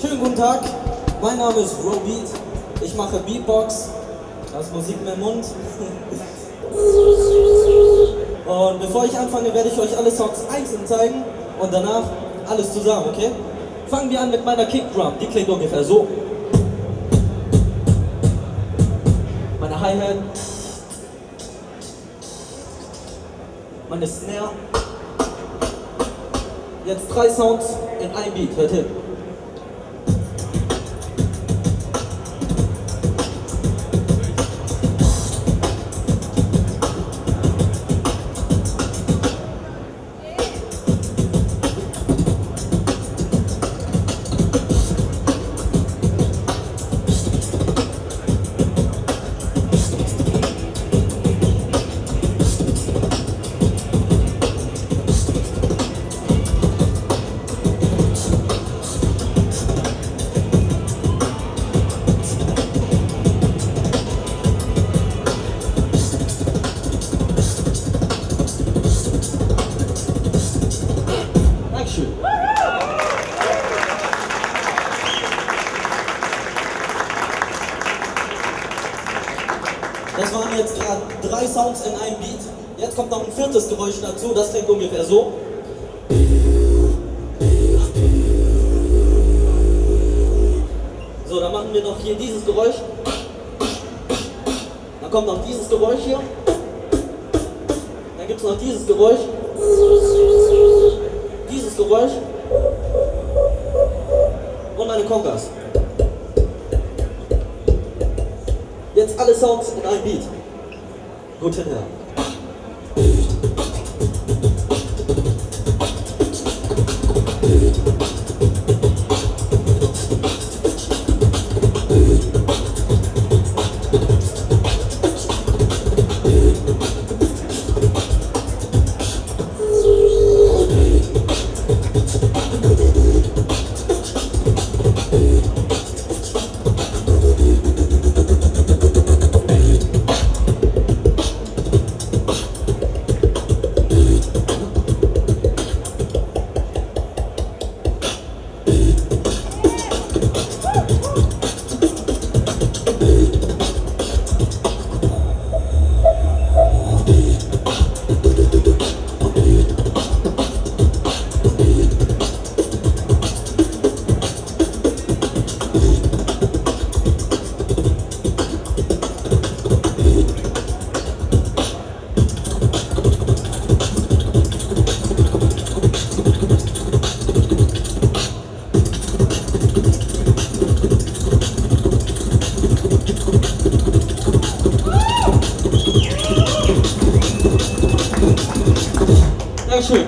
Schönen guten Tag, mein Name ist Robeat. Ich mache Beatbox, das ist Musik mit Mund. Und bevor ich anfange, werde ich euch alle Songs einzeln zeigen und danach alles zusammen, okay? Fangen wir an mit meiner Kickdrum, die klingt ungefähr so. Meine Hi-Hat. Meine Snare. Jetzt drei Sounds in einem Beat, hört hin. Das waren jetzt gerade drei Sounds in einem Beat. Jetzt kommt noch ein viertes Geräusch dazu, das klingt ungefähr so. So, dann machen wir noch hier dieses Geräusch. Dann kommt noch dieses Geräusch hier. Dann gibt es noch dieses Geräusch. Dieses Geräusch. Und meine Congas. Jetzt alle Sounds in einem Beat. Gut hinher. Dankeschön.